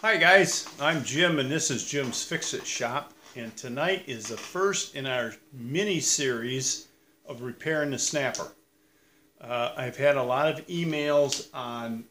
Hi guys, I'm Jim and this is Jim's Fix It Shop. And tonight is the first in our mini series of repairing the snapper. Uh, I've had a lot of emails on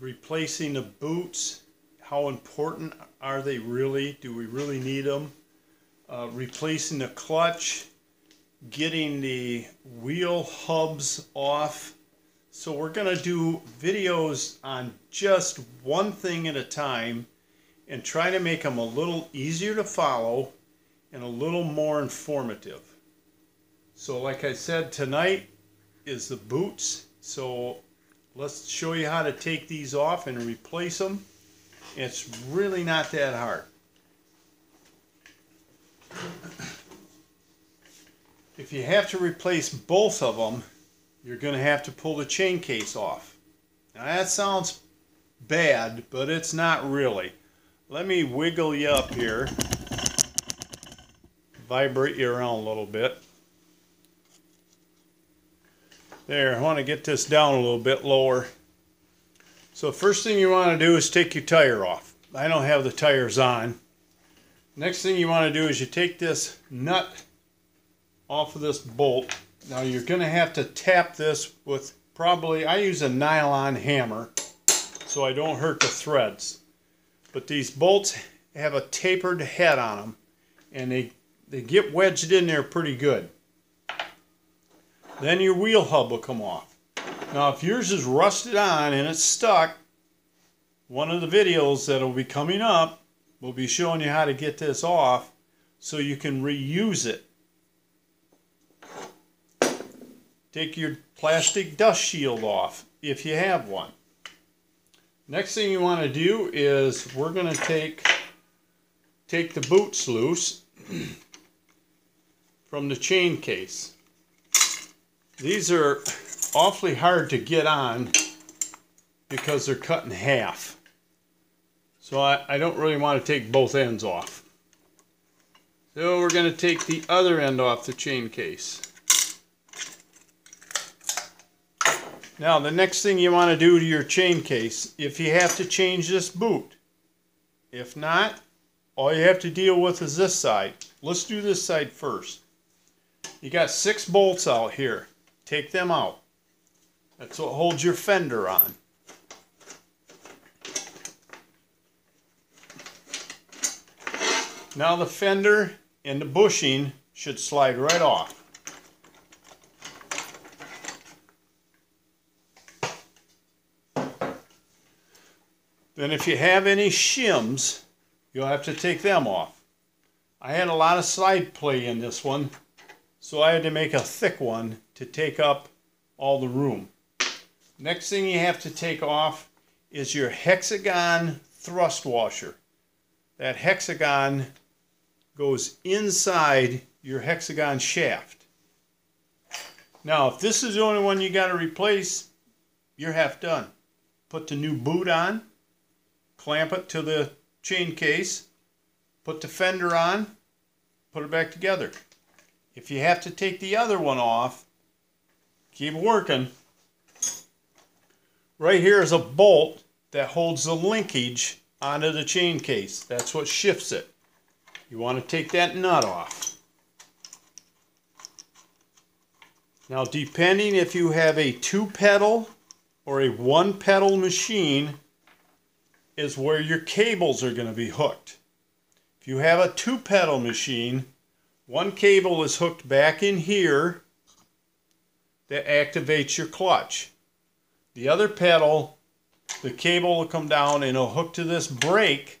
replacing the boots, how important are they really, do we really need them, uh, replacing the clutch, getting the wheel hubs off, so we're going to do videos on just one thing at a time and try to make them a little easier to follow and a little more informative. So like I said, tonight is the boots. So let's show you how to take these off and replace them. It's really not that hard. If you have to replace both of them, you're going to have to pull the chain case off. Now that sounds bad, but it's not really. Let me wiggle you up here. Vibrate you around a little bit. There, I want to get this down a little bit lower. So first thing you want to do is take your tire off. I don't have the tires on. Next thing you want to do is you take this nut off of this bolt now you're going to have to tap this with probably, I use a nylon hammer so I don't hurt the threads. But these bolts have a tapered head on them and they, they get wedged in there pretty good. Then your wheel hub will come off. Now if yours is rusted on and it's stuck, one of the videos that will be coming up will be showing you how to get this off so you can reuse it Take your plastic dust shield off if you have one. Next thing you want to do is we're going to take take the boots loose from the chain case. These are awfully hard to get on because they're cut in half. So I, I don't really want to take both ends off. So we're going to take the other end off the chain case. Now the next thing you want to do to your chain case, if you have to change this boot. If not, all you have to deal with is this side. Let's do this side first. You got six bolts out here. Take them out. That's what holds your fender on. Now the fender and the bushing should slide right off. Then if you have any shims, you'll have to take them off. I had a lot of side play in this one, so I had to make a thick one to take up all the room. Next thing you have to take off is your hexagon thrust washer. That hexagon goes inside your hexagon shaft. Now, if this is the only one you got to replace, you're half done. Put the new boot on, clamp it to the chain case, put the fender on, put it back together. If you have to take the other one off, keep working. Right here is a bolt that holds the linkage onto the chain case. That's what shifts it. You want to take that nut off. Now depending if you have a two pedal or a one pedal machine, is where your cables are going to be hooked. If you have a two pedal machine, one cable is hooked back in here that activates your clutch. The other pedal, the cable will come down and it'll hook to this brake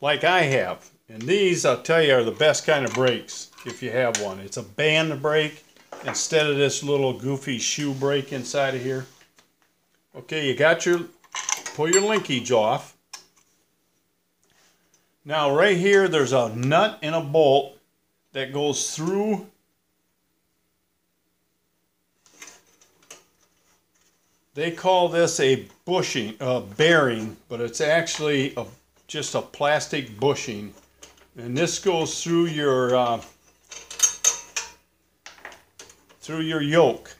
like I have. And these, I'll tell you, are the best kind of brakes if you have one. It's a band brake instead of this little goofy shoe brake inside of here. Okay, you got your pull your linkage off. Now right here there's a nut and a bolt that goes through they call this a bushing uh, bearing but it's actually a, just a plastic bushing. And this goes through your uh, through your yoke.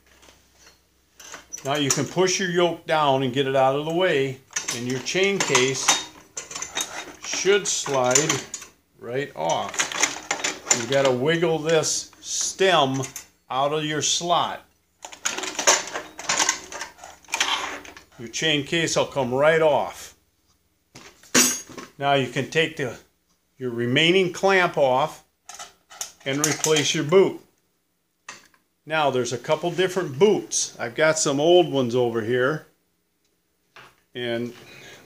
Now you can push your yoke down and get it out of the way and your chain case should slide right off. You gotta wiggle this stem out of your slot. Your chain case will come right off. Now you can take the your remaining clamp off and replace your boot. Now there's a couple different boots. I've got some old ones over here and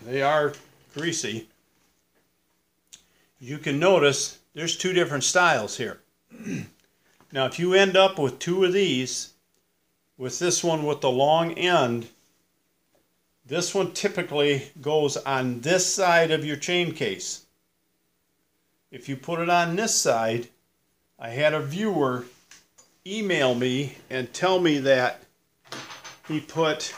they are greasy. You can notice there's two different styles here. now if you end up with two of these, with this one with the long end, this one typically goes on this side of your chain case. If you put it on this side, I had a viewer email me and tell me that he put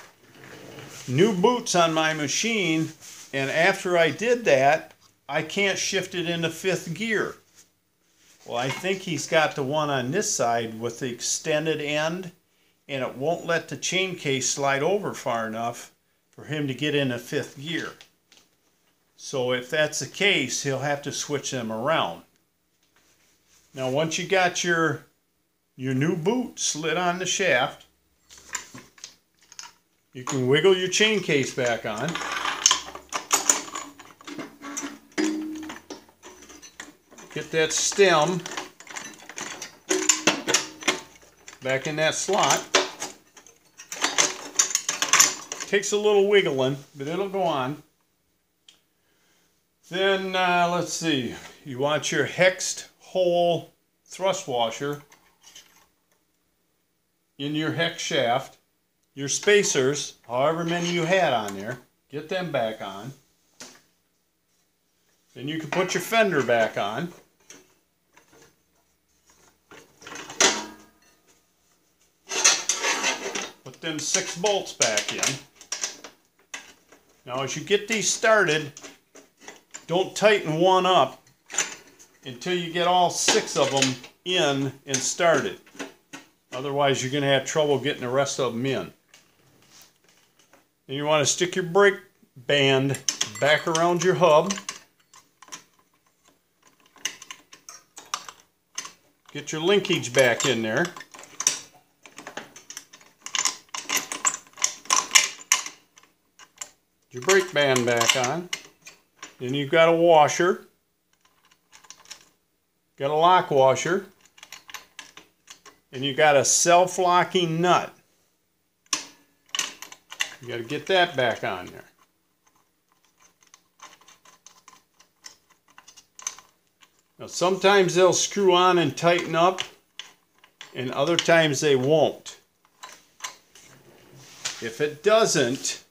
new boots on my machine and after I did that, I can't shift it into fifth gear. Well, I think he's got the one on this side with the extended end and it won't let the chain case slide over far enough for him to get into fifth gear. So if that's the case, he'll have to switch them around. Now once you got your your new boot slid on the shaft, you can wiggle your chain case back on. Get that stem back in that slot. Takes a little wiggling, but it'll go on. Then, uh, let's see, you want your hexed hole thrust washer in your hex shaft. Your spacers, however many you had on there, get them back on. Then you can put your fender back on. Put them six bolts back in. Now as you get these started, don't tighten one up until you get all six of them in and started. Otherwise you're going to have trouble getting the rest of them in. Then you want to stick your brake band back around your hub. Get your linkage back in there. your brake band back on. Then you've got a washer. Got a lock washer. And you got a self-locking nut. You got to get that back on there. Now sometimes they'll screw on and tighten up and other times they won't. If it doesn't,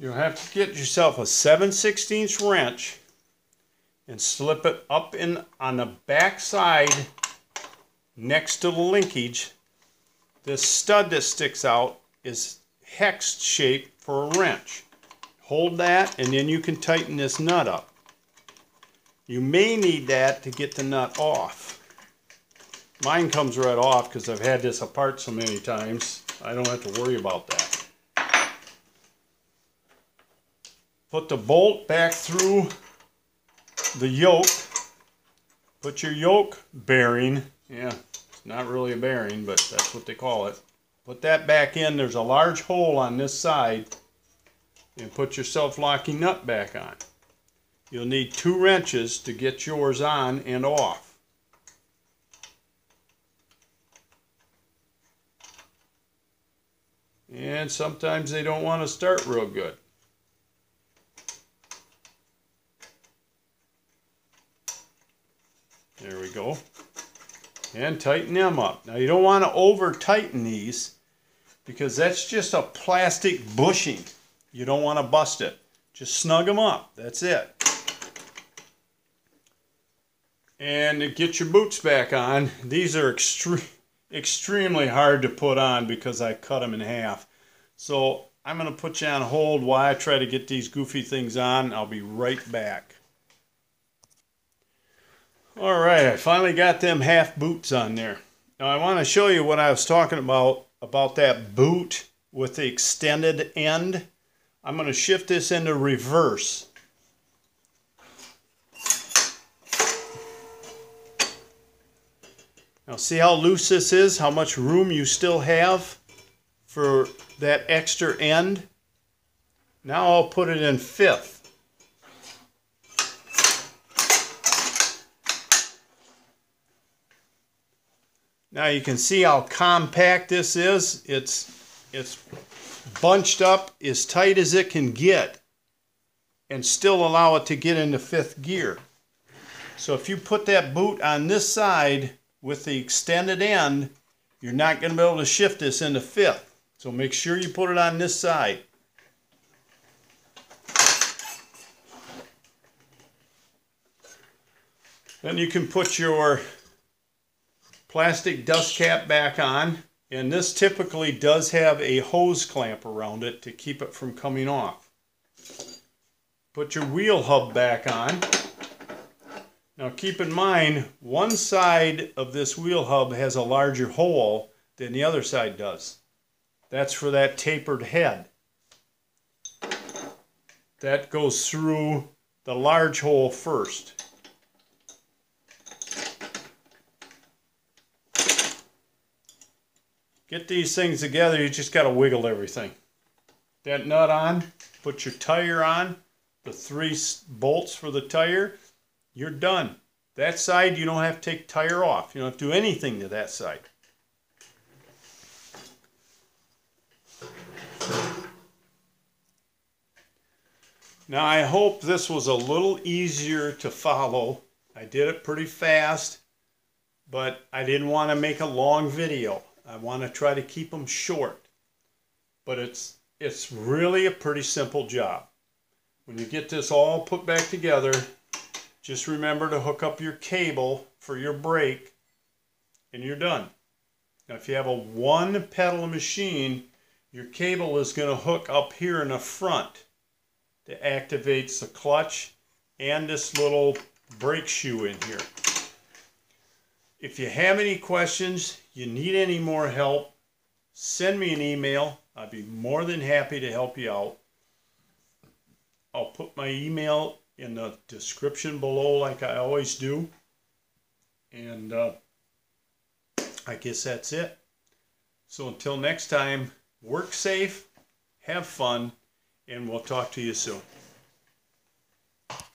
You'll have to get yourself a 7 16 wrench and slip it up in on the back side next to the linkage. This stud that sticks out is hex shape for a wrench. Hold that and then you can tighten this nut up. You may need that to get the nut off. Mine comes right off because I've had this apart so many times. I don't have to worry about that. Put the bolt back through the yoke. Put your yoke bearing, yeah, not really a bearing, but that's what they call it. Put that back in. There's a large hole on this side. And put your self-locking nut back on. You'll need two wrenches to get yours on and off. And sometimes they don't want to start real good. There we go. And tighten them up. Now you don't want to over tighten these because that's just a plastic bushing. You don't want to bust it. Just snug them up. That's it. And get your boots back on. These are extreme, extremely hard to put on because I cut them in half. So I'm going to put you on hold while I try to get these goofy things on. I'll be right back. All right, I finally got them half boots on there. Now I want to show you what I was talking about, about that boot with the extended end. I'm going to shift this into reverse. Now see how loose this is, how much room you still have for that extra end. Now I'll put it in fifth. Now you can see how compact this is. It's, it's bunched up as tight as it can get and still allow it to get into fifth gear. So if you put that boot on this side with the extended end, you're not going to be able to shift this into fifth. So make sure you put it on this side. Then you can put your plastic dust cap back on. And this typically does have a hose clamp around it to keep it from coming off. Put your wheel hub back on. Now keep in mind, one side of this wheel hub has a larger hole than the other side does. That's for that tapered head. That goes through the large hole first. Get these things together, you just got to wiggle everything. That nut on, put your tire on, the three bolts for the tire, you're done. That side, you don't have to take tire off. You don't have to do anything to that side. Now I hope this was a little easier to follow. I did it pretty fast, but I didn't want to make a long video. I want to try to keep them short. But it's, it's really a pretty simple job. When you get this all put back together, just remember to hook up your cable for your brake and you're done. Now if you have a one pedal machine, your cable is going to hook up here in the front that activates the clutch and this little brake shoe in here. If you have any questions, you need any more help, send me an email. I'd be more than happy to help you out. I'll put my email in the description below like I always do. And uh, I guess that's it. So until next time, work safe, have fun, and we'll talk to you soon.